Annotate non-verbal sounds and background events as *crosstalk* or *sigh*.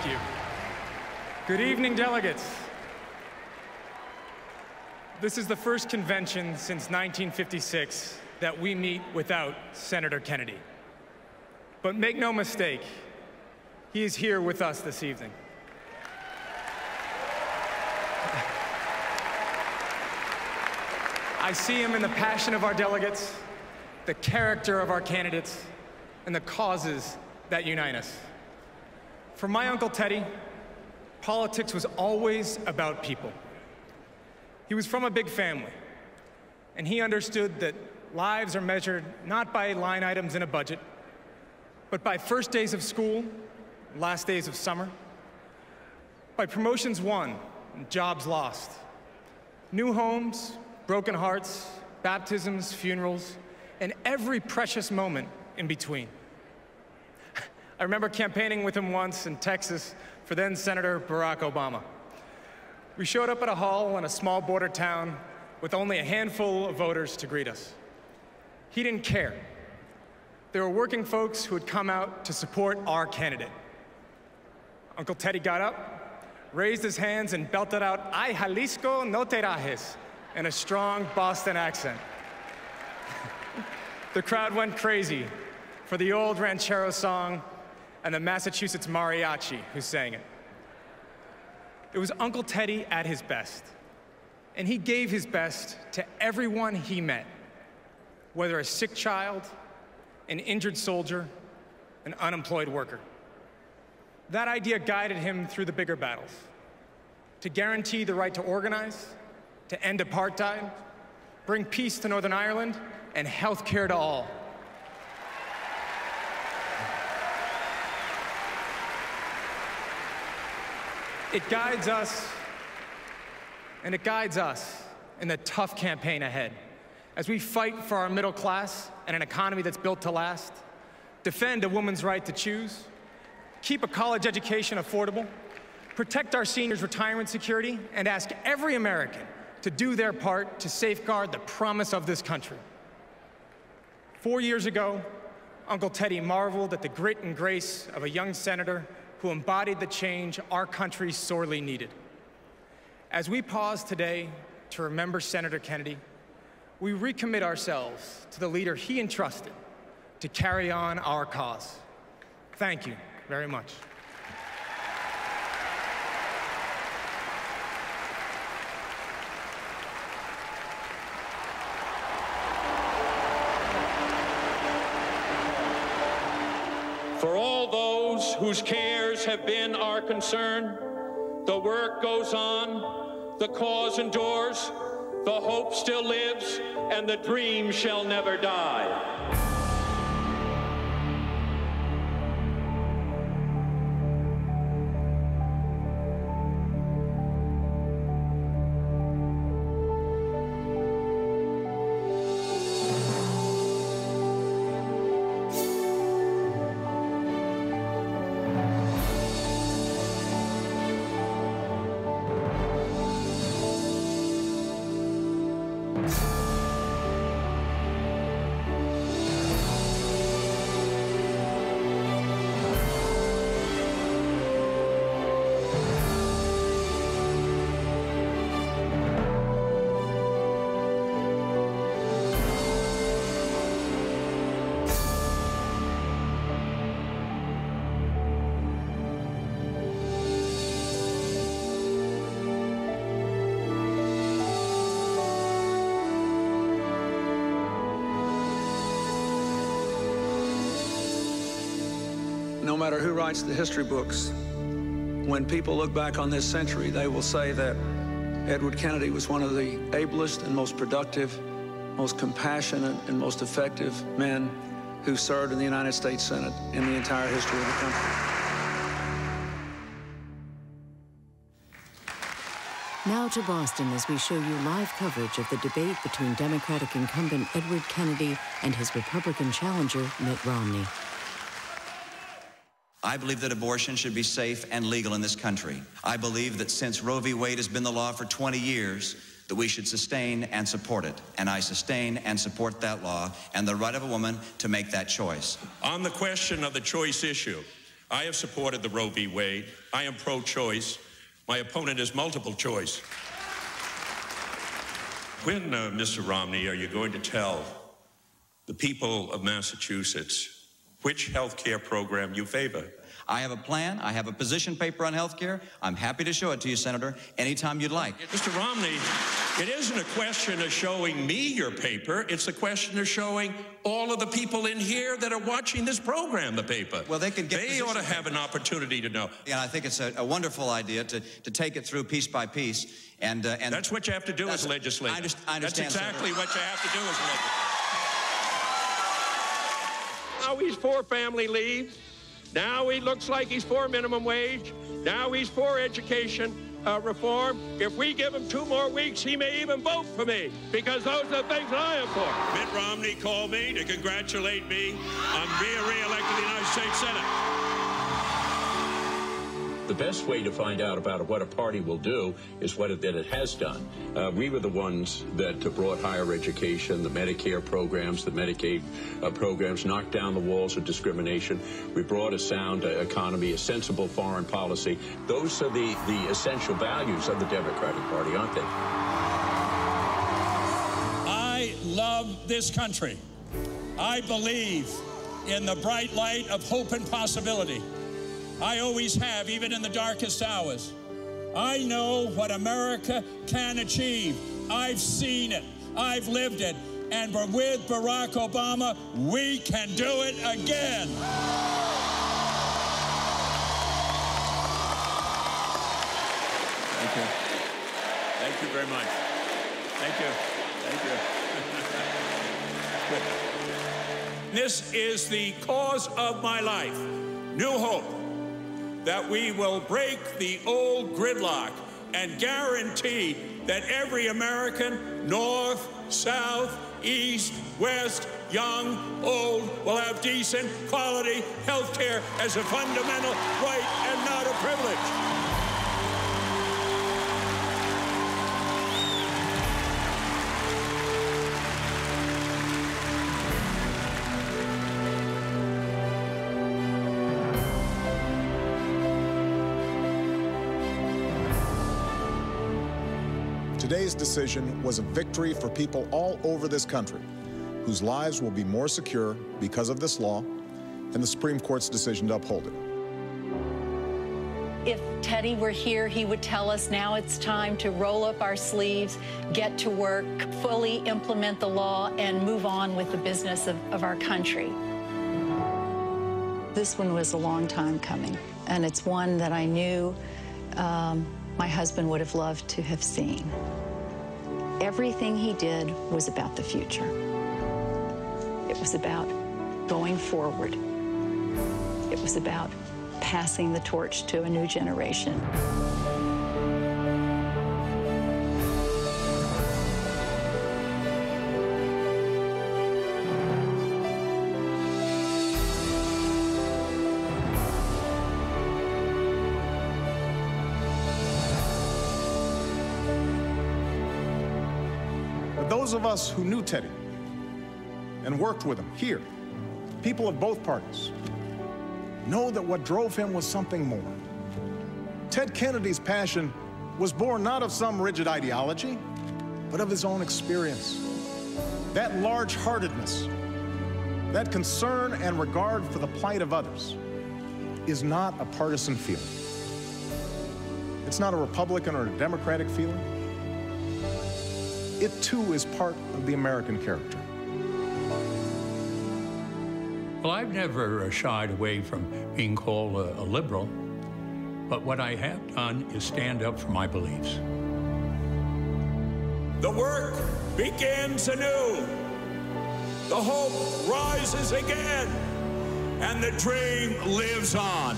Thank you. Good evening, delegates. This is the first convention since 1956 that we meet without Senator Kennedy. But make no mistake, he is here with us this evening. I see him in the passion of our delegates, the character of our candidates, and the causes that unite us. For my Uncle Teddy, politics was always about people. He was from a big family, and he understood that lives are measured not by line items in a budget, but by first days of school, last days of summer, by promotions won and jobs lost, new homes, broken hearts, baptisms, funerals, and every precious moment in between. I remember campaigning with him once in Texas for then Senator Barack Obama. We showed up at a hall in a small border town with only a handful of voters to greet us. He didn't care. There were working folks who had come out to support our candidate. Uncle Teddy got up, raised his hands, and belted out, Ay, Jalisco, no te rajes, in a strong Boston accent. *laughs* the crowd went crazy for the old ranchero song and the Massachusetts mariachi who sang it. It was Uncle Teddy at his best, and he gave his best to everyone he met, whether a sick child, an injured soldier, an unemployed worker. That idea guided him through the bigger battles to guarantee the right to organize, to end apartheid, bring peace to Northern Ireland, and health care to all. It guides us, and it guides us in the tough campaign ahead as we fight for our middle class and an economy that's built to last, defend a woman's right to choose, keep a college education affordable, protect our seniors' retirement security, and ask every American to do their part to safeguard the promise of this country. Four years ago, Uncle Teddy marveled at the grit and grace of a young senator who embodied the change our country sorely needed. As we pause today to remember Senator Kennedy, we recommit ourselves to the leader he entrusted to carry on our cause. Thank you very much. Whose cares have been our concern, the work goes on, the cause endures, the hope still lives, and the dream shall never die. Matter who writes the history books, when people look back on this century, they will say that Edward Kennedy was one of the ablest and most productive, most compassionate and most effective men who served in the United States Senate in the entire history of the country. Now to Boston as we show you live coverage of the debate between Democratic incumbent Edward Kennedy and his Republican challenger, Mitt Romney. I believe that abortion should be safe and legal in this country. I believe that since Roe v. Wade has been the law for 20 years, that we should sustain and support it. And I sustain and support that law and the right of a woman to make that choice. On the question of the choice issue, I have supported the Roe v. Wade. I am pro choice. My opponent is multiple choice. When, uh, Mr. Romney, are you going to tell the people of Massachusetts which health care program you favor? I have a plan. I have a position paper on health care. I'm happy to show it to you, Senator, anytime you'd like. Mr. Romney, it isn't a question of showing me your paper. It's a question of showing all of the people in here that are watching this program the paper. Well, they can get They ought to have an opportunity to know. Yeah, I think it's a, a wonderful idea to, to take it through piece by piece. And, uh, and That's what you have to do as legislator. I, I understand. That's exactly Senator. what you have to do as a legislator. Now he's for family leave. Now he looks like he's for minimum wage. Now he's for education uh, reform. If we give him two more weeks, he may even vote for me because those are the things I am for. Mitt Romney called me to congratulate me on being reelected to the United States Senate. The best way to find out about what a party will do is what it, that it has done. Uh, we were the ones that brought higher education, the Medicare programs, the Medicaid uh, programs, knocked down the walls of discrimination. We brought a sound uh, economy, a sensible foreign policy. Those are the, the essential values of the Democratic Party, aren't they? I love this country. I believe in the bright light of hope and possibility. I always have, even in the darkest hours. I know what America can achieve. I've seen it. I've lived it. And with Barack Obama, we can do it again. Thank you. Thank you very much. Thank you. Thank you. *laughs* this is the cause of my life. New hope that we will break the old gridlock and guarantee that every American, north, south, east, west, young, old, will have decent, quality health care as a fundamental right and not a privilege. Today's decision was a victory for people all over this country whose lives will be more secure because of this law and the Supreme Court's decision to uphold it. If Teddy were here, he would tell us now it's time to roll up our sleeves, get to work, fully implement the law, and move on with the business of, of our country. This one was a long time coming, and it's one that I knew um, my husband would have loved to have seen. Everything he did was about the future. It was about going forward. It was about passing the torch to a new generation. Those of us who knew Teddy and worked with him here, people of both parties, know that what drove him was something more. Ted Kennedy's passion was born not of some rigid ideology, but of his own experience. That large heartedness, that concern and regard for the plight of others is not a partisan feeling. It's not a Republican or a Democratic feeling. It too is part of the American character. Well, I've never uh, shied away from being called a, a liberal, but what I have done is stand up for my beliefs. The work begins anew. The hope rises again. And the dream lives on.